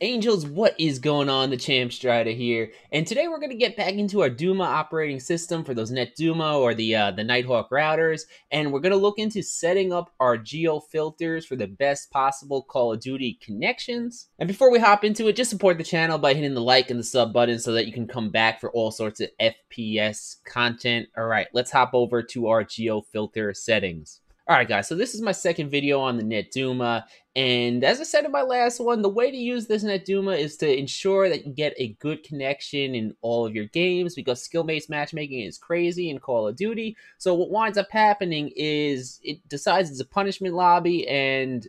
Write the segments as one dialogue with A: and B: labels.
A: Angels, what is going on? The Champ Stridah here, and today we're going to get back into our Duma operating system for those NetDuma or the uh, the Nighthawk routers, and we're going to look into setting up our geo filters for the best possible Call of Duty connections. And before we hop into it, just support the channel by hitting the like and the sub button so that you can come back for all sorts of FPS content. All right, let's hop over to our geo filter settings. All right, guys, so this is my second video on the NetDuma, and as I said in my last one, the way to use this NetDuma is to ensure that you get a good connection in all of your games because skill-based matchmaking is crazy in Call of Duty. So what winds up happening is it decides it's a punishment lobby, and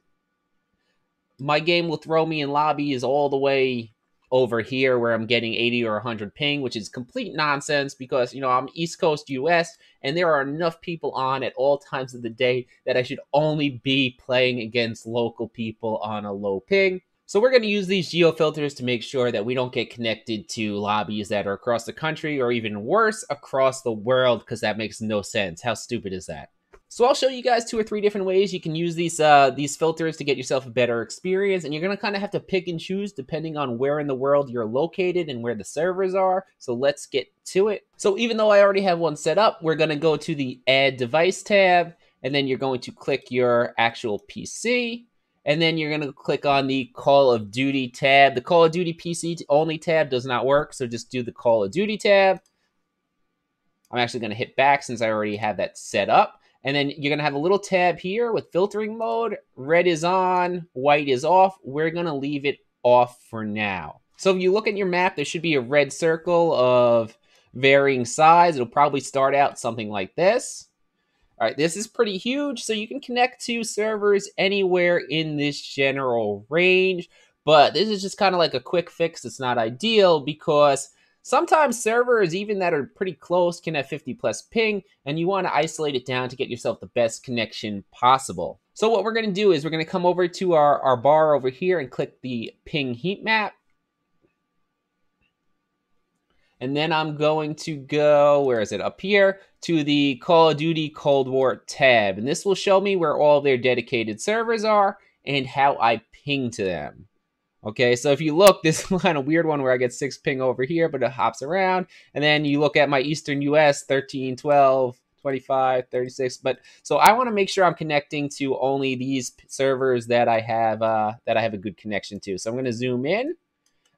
A: my game will throw me in lobbies all the way over here where I'm getting 80 or 100 ping, which is complete nonsense because, you know, I'm East Coast US and there are enough people on at all times of the day that I should only be playing against local people on a low ping. So we're going to use these geo filters to make sure that we don't get connected to lobbies that are across the country or even worse, across the world because that makes no sense. How stupid is that? So I'll show you guys two or three different ways you can use these uh, these filters to get yourself a better experience, and you're gonna kind of have to pick and choose depending on where in the world you're located and where the servers are. So let's get to it. So even though I already have one set up, we're gonna go to the Add Device tab, and then you're going to click your actual PC, and then you're gonna click on the Call of Duty tab. The Call of Duty PC only tab does not work, so just do the Call of Duty tab. I'm actually gonna hit back since I already have that set up. And then you're going to have a little tab here with filtering mode. Red is on, white is off. We're going to leave it off for now. So if you look at your map, there should be a red circle of varying size. It'll probably start out something like this. All right, this is pretty huge, so you can connect to servers anywhere in this general range. But this is just kind of like a quick fix. It's not ideal because Sometimes servers, even that are pretty close, can have 50 plus ping, and you want to isolate it down to get yourself the best connection possible. So what we're going to do is we're going to come over to our, our bar over here and click the ping heat map. And then I'm going to go, where is it, up here, to the Call of Duty Cold War tab. And this will show me where all their dedicated servers are and how I ping to them. Okay, so if you look, this kind of weird one where I get 6 ping over here, but it hops around. And then you look at my Eastern US, 13, 12, 25, 36. But so I want to make sure I'm connecting to only these servers that I have uh, that I have a good connection to. So I'm going to zoom in.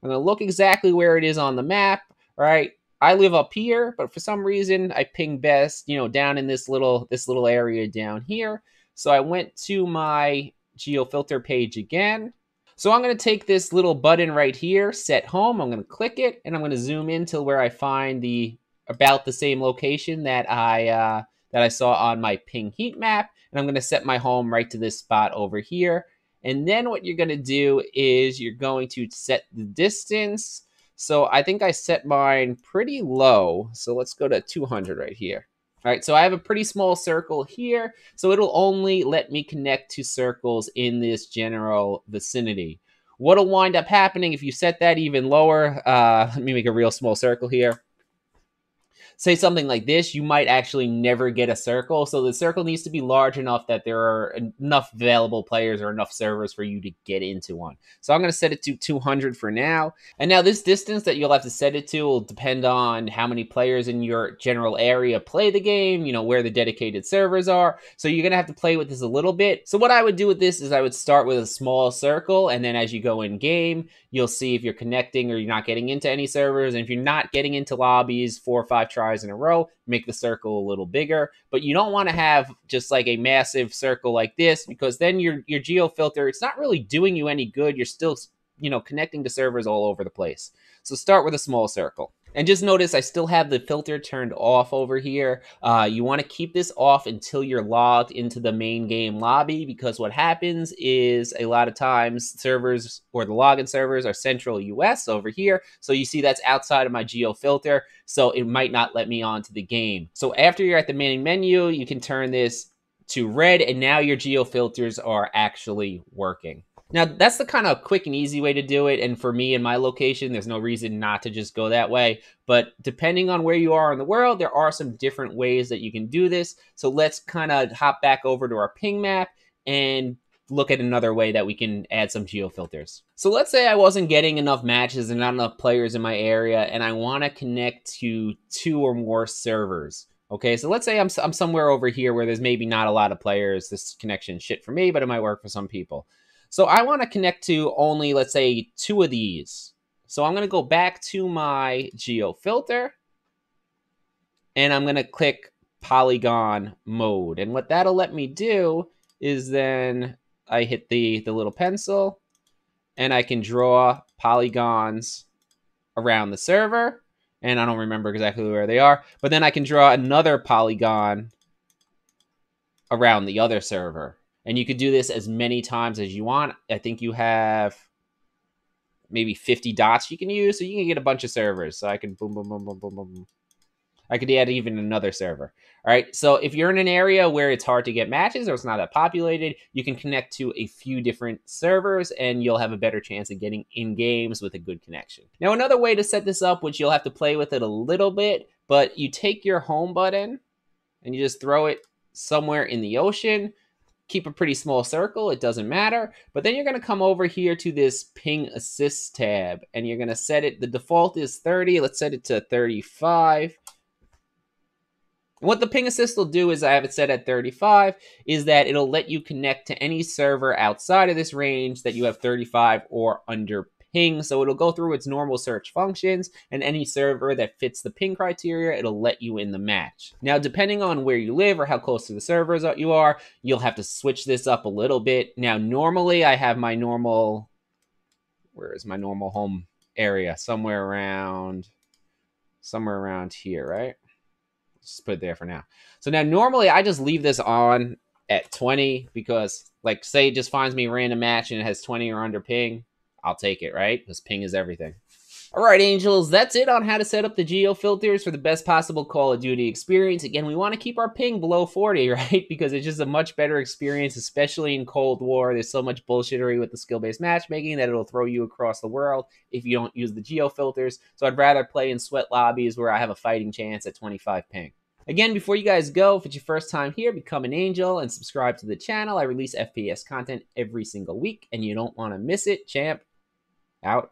A: I'm going to look exactly where it is on the map. All right, I live up here, but for some reason I ping best, you know, down in this little this little area down here. So I went to my geo filter page again. So I'm going to take this little button right here, set home. I'm going to click it and I'm going to zoom in till where I find the about the same location that I uh, that I saw on my ping heat map. And I'm going to set my home right to this spot over here. And then what you're going to do is you're going to set the distance. So I think I set mine pretty low. So let's go to 200 right here. All right, so I have a pretty small circle here, so it'll only let me connect to circles in this general vicinity. What'll wind up happening if you set that even lower, uh, let me make a real small circle here say something like this, you might actually never get a circle. So the circle needs to be large enough that there are enough available players or enough servers for you to get into one. So I'm going to set it to 200 for now. And now this distance that you'll have to set it to will depend on how many players in your general area play the game, you know, where the dedicated servers are. So you're going to have to play with this a little bit. So what I would do with this is I would start with a small circle and then as you go in game, you'll see if you're connecting or you're not getting into any servers. And if you're not getting into lobbies four or five tries in a row, make the circle a little bigger. But you don't want to have just like a massive circle like this because then your your geo filter it's not really doing you any good. You're still you know connecting to servers all over the place. So start with a small circle. And just notice I still have the filter turned off over here. Uh, you want to keep this off until you're logged into the main game lobby because what happens is a lot of times servers or the login servers are central US over here. So you see that's outside of my geo filter. So it might not let me onto the game. So after you're at the main menu, you can turn this to red and now your geo filters are actually working. Now, that's the kind of quick and easy way to do it. And for me in my location, there's no reason not to just go that way. But depending on where you are in the world, there are some different ways that you can do this. So let's kind of hop back over to our ping map and look at another way that we can add some geo filters. So let's say I wasn't getting enough matches and not enough players in my area, and I want to connect to two or more servers. Okay, so let's say I'm, I'm somewhere over here where there's maybe not a lot of players. This connection shit for me, but it might work for some people. So I want to connect to only, let's say, two of these. So I'm going to go back to my geo filter, and I'm going to click polygon mode. And what that'll let me do is then I hit the, the little pencil, and I can draw polygons around the server and I don't remember exactly where they are. But then I can draw another polygon around the other server. And you could do this as many times as you want. I think you have maybe 50 dots you can use, so you can get a bunch of servers. So I can boom, boom, boom, boom, boom, boom. I could add even another server. All right. So if you're in an area where it's hard to get matches or it's not that populated, you can connect to a few different servers and you'll have a better chance of getting in games with a good connection. Now, another way to set this up, which you'll have to play with it a little bit, but you take your home button and you just throw it somewhere in the ocean. Keep a pretty small circle, it doesn't matter. But then you're going to come over here to this ping assist tab and you're going to set it, the default is 30. Let's set it to 35 what the ping assist will do is I have it set at 35 is that it'll let you connect to any server outside of this range that you have 35 or under ping. So it'll go through its normal search functions and any server that fits the ping criteria, it'll let you in the match. Now, depending on where you live or how close to the servers you are, you'll have to switch this up a little bit. Now, normally I have my normal, where is my normal home area? Somewhere around, somewhere around here, right? just put it there for now. So now normally I just leave this on at 20 because like say it just finds me random match and it has 20 or under ping, I'll take it, right? Because ping is everything. All right, Angels, that's it on how to set up the geo filters for the best possible Call of Duty experience. Again, we want to keep our ping below 40, right? Because it's just a much better experience, especially in Cold War. There's so much bullshittery with the skill-based matchmaking that it'll throw you across the world if you don't use the geo filters. So I'd rather play in sweat lobbies where I have a fighting chance at 25 ping. Again, before you guys go, if it's your first time here, become an angel and subscribe to the channel. I release FPS content every single week, and you don't want to miss it. Champ, out.